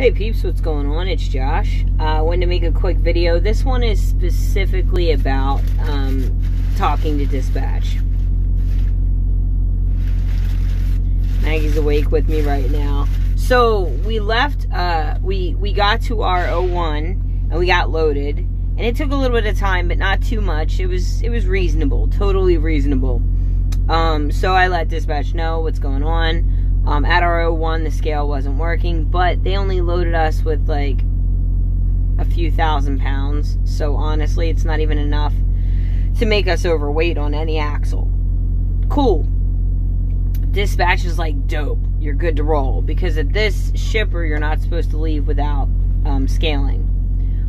Hey peeps, what's going on? It's Josh. Uh, I wanted to make a quick video. This one is specifically about um, talking to dispatch. Maggie's awake with me right now. So we left, uh, we, we got to our 01 and we got loaded. And it took a little bit of time, but not too much. It was, it was reasonable, totally reasonable. Um, so I let dispatch know what's going on. Um, at our 01, the scale wasn't working, but they only loaded us with like a few thousand pounds. So honestly, it's not even enough to make us overweight on any axle. Cool. Dispatch is like dope. You're good to roll because at this shipper, you're not supposed to leave without um, scaling.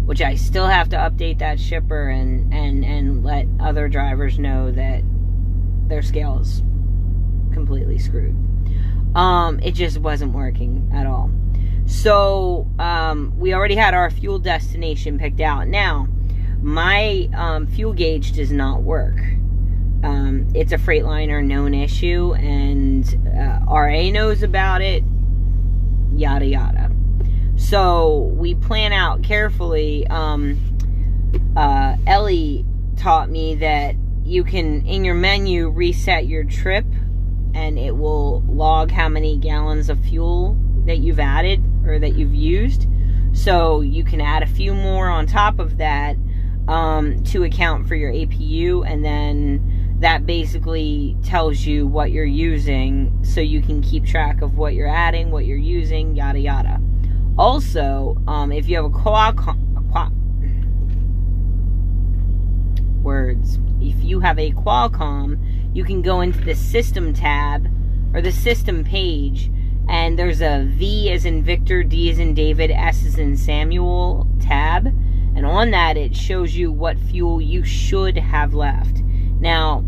Which I still have to update that shipper and and and let other drivers know that their scale is completely screwed um, it just wasn't working at all. So um, we already had our fuel destination picked out. Now, my um, fuel gauge does not work. Um, it's a Freightliner known issue, and uh, RA knows about it. Yada yada. So we plan out carefully. Um, uh, Ellie taught me that you can in your menu reset your trip and it will log how many gallons of fuel that you've added or that you've used. So you can add a few more on top of that um, to account for your APU, and then that basically tells you what you're using so you can keep track of what you're adding, what you're using, yada yada. Also, um, if you have a Qualcomm, words, if you have a Qualcomm you can go into the system tab or the system page and there's a V as in Victor, D as in David, S as in Samuel tab. And on that, it shows you what fuel you should have left. Now,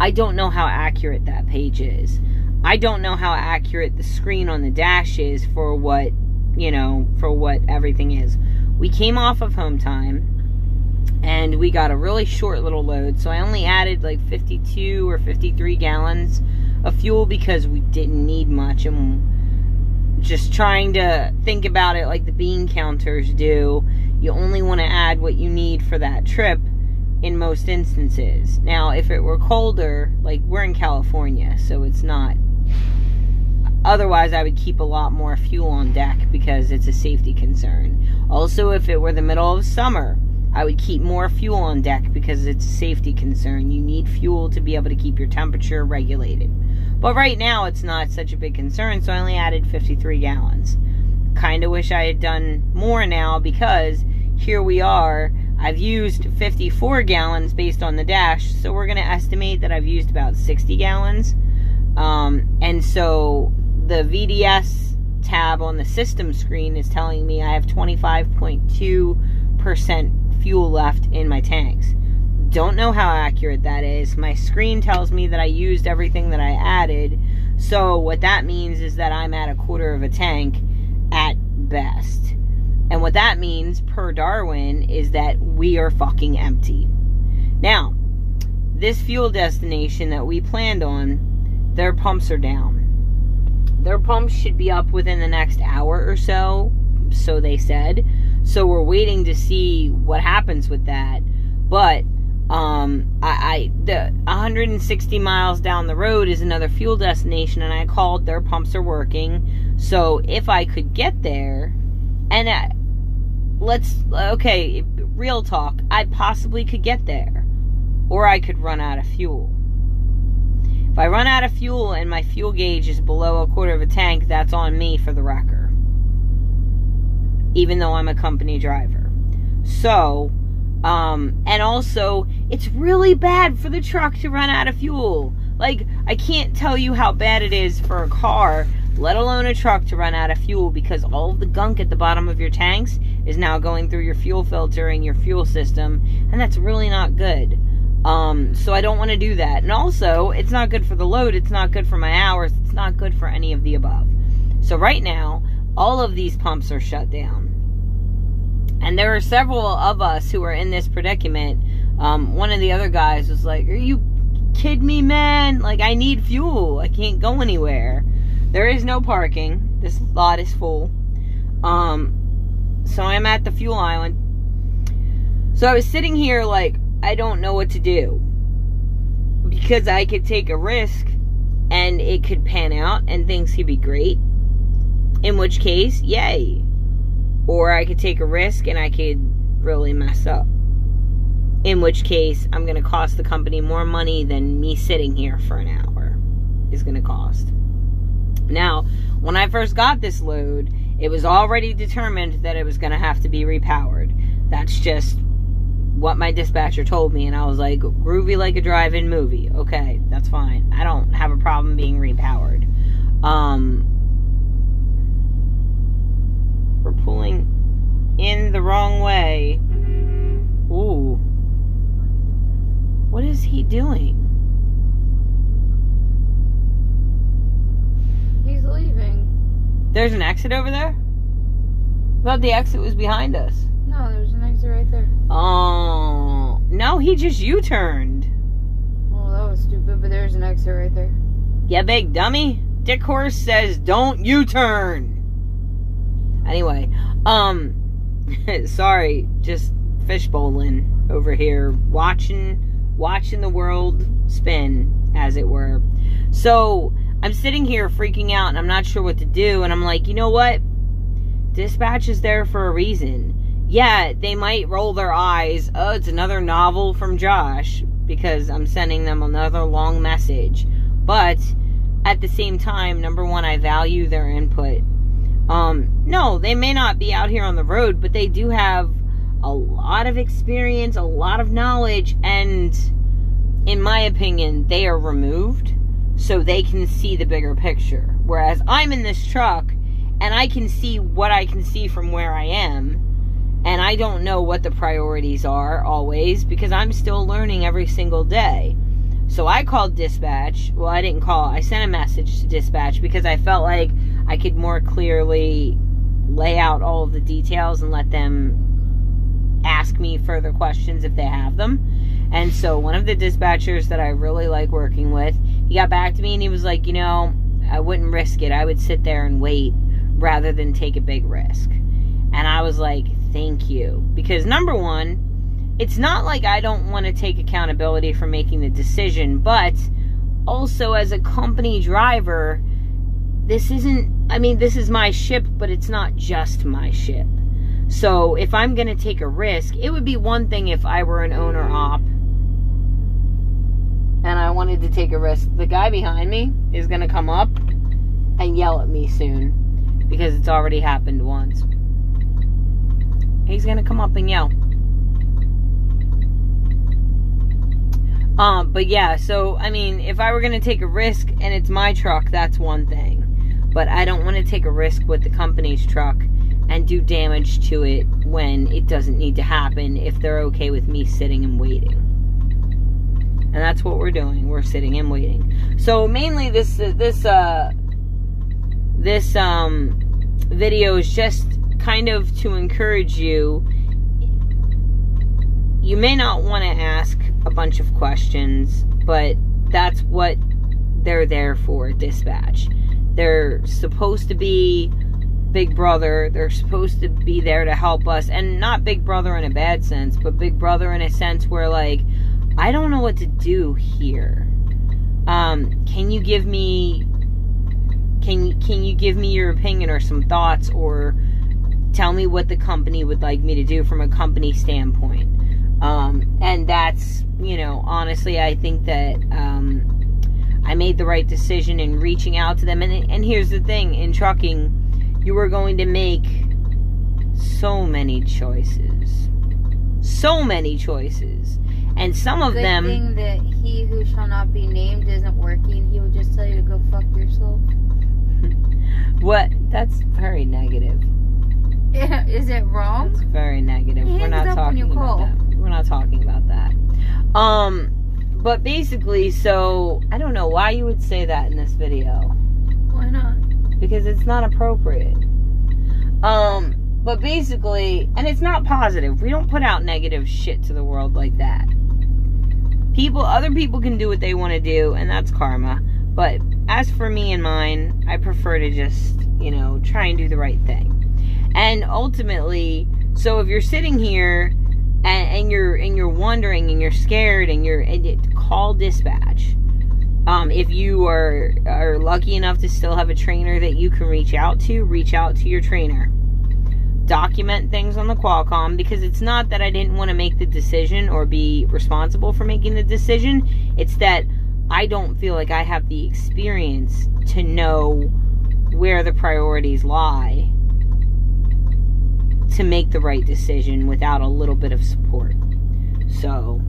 I don't know how accurate that page is. I don't know how accurate the screen on the dash is for what, you know, for what everything is. We came off of home time and we got a really short little load. So i only added like 52 or 53 gallons of fuel because we didn't need much. And just trying to think about it like the bean counters do. You only want to add what you need for that trip in most instances. Now if it were colder like we're in california so it's not otherwise i would keep a lot more fuel on deck because it's a safety concern. Also if it were the middle of summer I would keep more fuel on deck because it's a safety concern. You need fuel to be able to keep your temperature regulated. But right now, it's not such a big concern, so I only added 53 gallons. Kind of wish I had done more now because here we are. I've used 54 gallons based on the dash, so we're going to estimate that I've used about 60 gallons. Um, and so the VDS tab on the system screen is telling me I have 25.2% fuel left in my tanks. Don't know how accurate that is. My screen tells me that I used everything that I added. So what that means is that I'm at a quarter of a tank at best. And what that means per Darwin is that we are fucking empty. Now, this fuel destination that we planned on, their pumps are down. Their pumps should be up within the next hour or so, so they said. So we're waiting to see what happens with that. But um, I, I the 160 miles down the road is another fuel destination, and I called. Their pumps are working. So if I could get there, and I, let's okay, real talk, I possibly could get there, or I could run out of fuel. If I run out of fuel and my fuel gauge is below a quarter of a tank, that's on me for the wrecker even though I'm a company driver. So, um, and also, it's really bad for the truck to run out of fuel. Like, I can't tell you how bad it is for a car, let alone a truck, to run out of fuel because all of the gunk at the bottom of your tanks is now going through your fuel filter and your fuel system, and that's really not good. Um, so I don't want to do that. And also, it's not good for the load, it's not good for my hours, it's not good for any of the above. So right now, all of these pumps are shut down. And there are several of us who are in this predicament. Um, one of the other guys was like, Are you kidding me, man? Like, I need fuel. I can't go anywhere. There is no parking. This lot is full. Um, so I'm at the fuel island. So I was sitting here like, I don't know what to do. Because I could take a risk and it could pan out and things could be great. In which case, yay. Or I could take a risk and I could really mess up. In which case, I'm going to cost the company more money than me sitting here for an hour is going to cost. Now, when I first got this load, it was already determined that it was going to have to be repowered. That's just what my dispatcher told me, and I was like, groovy like a drive in movie. Okay, that's fine. I don't have a problem being repowered. Doing? He's leaving. There's an exit over there? I thought the exit was behind us. No, there's an exit right there. Oh. No, he just U turned. Well, that was stupid, but there's an exit right there. Yeah, big dummy. Dick Horse says don't U turn. Anyway, um, sorry, just fishbowling over here, watching, watching the world spin, as it were. So, I'm sitting here freaking out and I'm not sure what to do. And I'm like, you know what? Dispatch is there for a reason. Yeah, they might roll their eyes. Oh, it's another novel from Josh because I'm sending them another long message. But at the same time, number one, I value their input. Um, no, they may not be out here on the road, but they do have a lot of experience, a lot of knowledge, and in my opinion, they are removed so they can see the bigger picture. Whereas I'm in this truck and I can see what I can see from where I am. And I don't know what the priorities are always because I'm still learning every single day. So I called dispatch. Well, I didn't call, I sent a message to dispatch because I felt like I could more clearly lay out all of the details and let them ask me further questions if they have them. And so one of the dispatchers that I really like working with, he got back to me and he was like, you know, I wouldn't risk it. I would sit there and wait rather than take a big risk. And I was like, thank you. Because number one, it's not like I don't want to take accountability for making the decision, but also as a company driver, this isn't, I mean, this is my ship, but it's not just my ship. So if I'm going to take a risk, it would be one thing if I were an owner op and I wanted to take a risk. The guy behind me is going to come up and yell at me soon because it's already happened once. He's going to come up and yell. Um, but yeah, so I mean, if I were going to take a risk and it's my truck, that's one thing. But I don't want to take a risk with the company's truck and do damage to it when it doesn't need to happen if they're okay with me sitting and waiting and that's what we're doing. We're sitting and waiting. So mainly this this uh this um video is just kind of to encourage you. You may not want to ask a bunch of questions, but that's what they're there for, dispatch. They're supposed to be Big Brother. They're supposed to be there to help us. And not Big Brother in a bad sense, but Big Brother in a sense where, like, I don't know what to do here. Um, can you give me can can you give me your opinion or some thoughts or tell me what the company would like me to do from a company standpoint? Um, and that's you know honestly I think that um, I made the right decision in reaching out to them. And and here's the thing: in trucking, you are going to make so many choices, so many choices and some of Good them. thing that he who shall not be named isn't working. He would just tell you to go fuck yourself. what? That's very negative. Is it wrong? It's very negative. He We're not hangs up when talking about call. that. We're not talking about that. Um, but basically, so I don't know why you would say that in this video Why not? Because it's not appropriate. Um, but basically, and it's not positive. We don't put out negative shit to the world like that. People, other people can do what they want to do, and that's karma. But as for me and mine, I prefer to just, you know, try and do the right thing. And ultimately, So if you're sitting here and, and you're and you're wondering and you're scared and you're and it, call dispatch. Um, if you are are lucky enough to still have a trainer that you can reach out to, reach out to your trainer. Document things on the Qualcomm because it's not that I didn't want to make the decision or be responsible for making the decision. It's that I don't feel like I have the experience to know where the priorities lie to make the right decision without a little bit of support. So,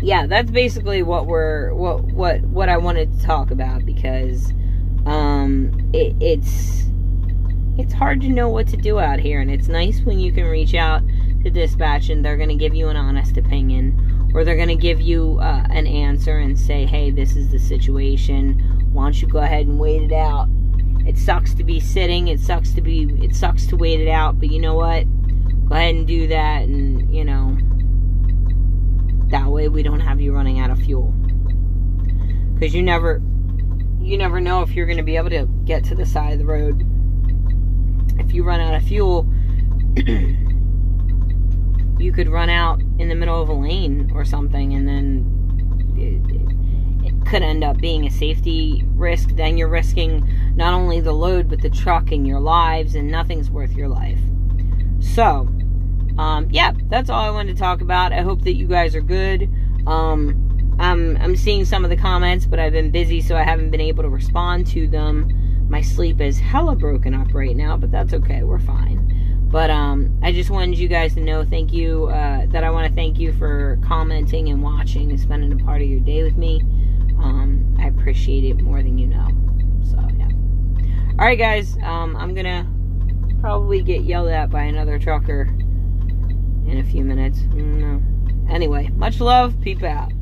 yeah, that's basically what we're what what what I wanted to talk about because um it, it's it's hard to know what to do out here and it's nice when you can reach out to dispatch and they're going to give you an honest opinion or they're going to give you uh, an answer and say hey this is the situation why don't you go ahead and wait it out it sucks to be sitting. It sucks to be. It sucks to wait it out. But you know what? Go ahead and do that, and you know that way we don't have you running out of fuel. Because you never, you never know if you're going to be able to get to the side of the road. If you run out of fuel, you could run out in the middle of a lane or something, and then it, could end up being a safety risk. Then you're risking not only the load, but the truck and your lives, and nothing's worth your life. So, um, yeah, that's all I wanted to talk about. I hope that you guys are good. Um, I'm, I'm seeing some of the comments, but I've been busy, so I haven't been able to respond to them. My sleep is hella broken up right now, but that's okay. We're fine. But um, I just wanted you guys to know thank you, uh, that I want to thank you for commenting and watching and spending a part of your day with me. Um, I appreciate it more than you know. So, yeah. Alright, guys. Um, I'm gonna probably get yelled at by another trucker in a few minutes. No. Anyway, much love. Peep out.